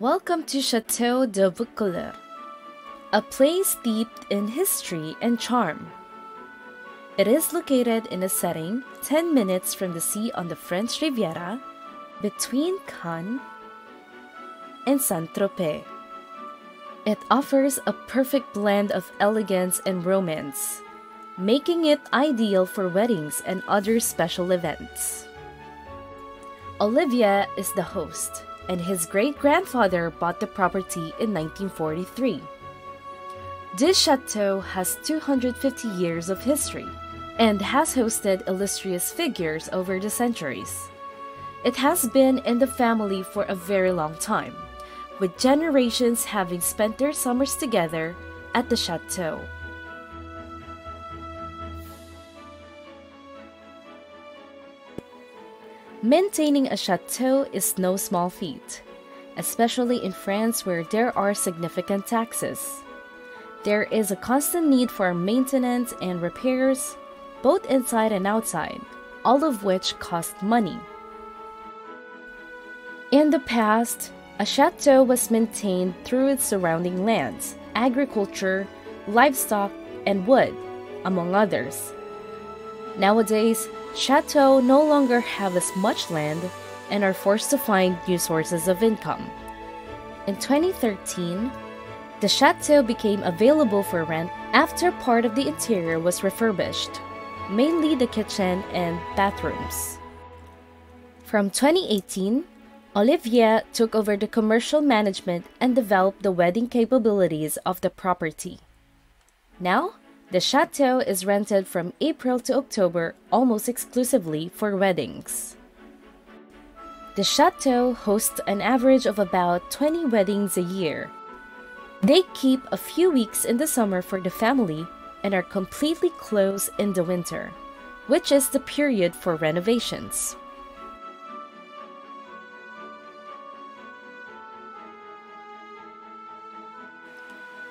Welcome to Chateau de Vaucouleurs, a place steeped in history and charm. It is located in a setting 10 minutes from the sea on the French Riviera between Cannes and Saint-Tropez. It offers a perfect blend of elegance and romance, making it ideal for weddings and other special events. Olivier is the host, and his great grandfather bought the property in 1943. This chateau has 250 years of history and has hosted illustrious figures over the centuries. It has been in the family for a very long time with generations having spent their summers together at the chateau. Maintaining a chateau is no small feat, especially in France where there are significant taxes. There is a constant need for maintenance and repairs, both inside and outside, all of which cost money. In the past, a chateau was maintained through its surrounding lands, agriculture, livestock, and wood, among others. Nowadays, chateaux no longer have as much land and are forced to find new sources of income. In 2013, the chateau became available for rent after part of the interior was refurbished, mainly the kitchen and bathrooms. From 2018, Olivier took over the commercial management and developed the wedding capabilities of the property. Now, the chateau is rented from April to October almost exclusively for weddings. The chateau hosts an average of about 20 weddings a year. They keep a few weeks in the summer for the family and are completely closed in the winter, which is the period for renovations.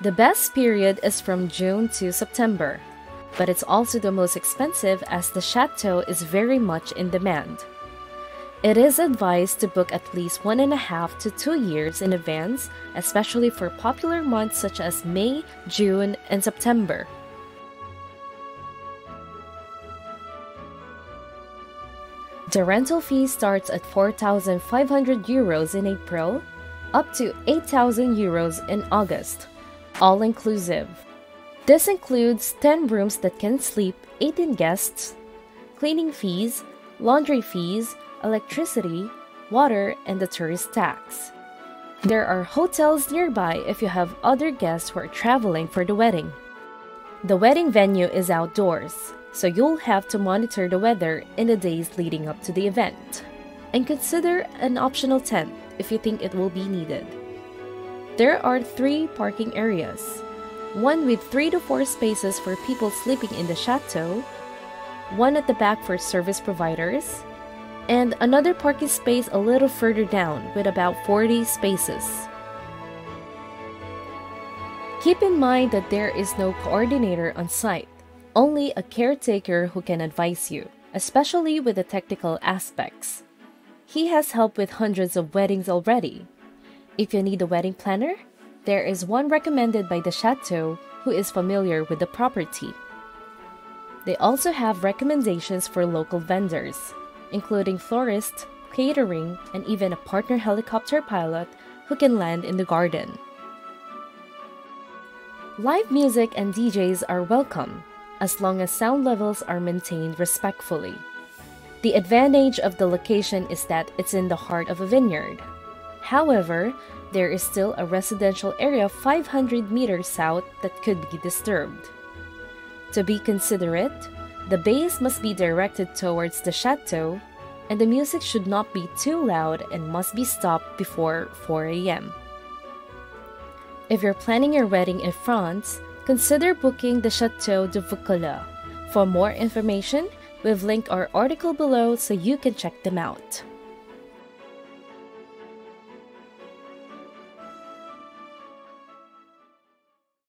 The best period is from June to September, but it's also the most expensive as the chateau is very much in demand. It is advised to book at least one and a half to two years in advance, especially for popular months such as May, June, and September. The rental fee starts at 4,500 euros in April, up to 8,000 euros in August all inclusive. This includes 10 rooms that can sleep 18 guests, cleaning fees, laundry fees, electricity, water, and the tourist tax. There are hotels nearby if you have other guests who are traveling for the wedding. The wedding venue is outdoors, so you'll have to monitor the weather in the days leading up to the event. And consider an optional tent if you think it will be needed. There are three parking areas one with three to four spaces for people sleeping in the chateau, one at the back for service providers, and another parking space a little further down with about 40 spaces. Keep in mind that there is no coordinator on site, only a caretaker who can advise you, especially with the technical aspects. He has helped with hundreds of weddings already, if you need a wedding planner, there is one recommended by the chateau who is familiar with the property. They also have recommendations for local vendors, including florists, catering, and even a partner helicopter pilot who can land in the garden. Live music and DJs are welcome, as long as sound levels are maintained respectfully. The advantage of the location is that it's in the heart of a vineyard. However, there is still a residential area 500 meters south that could be disturbed. To be considerate, the bass must be directed towards the chateau, and the music should not be too loud and must be stopped before 4 a.m. If you're planning your wedding in France, consider booking the Chateau de Vaucouleurs. For more information, we've linked our article below so you can check them out.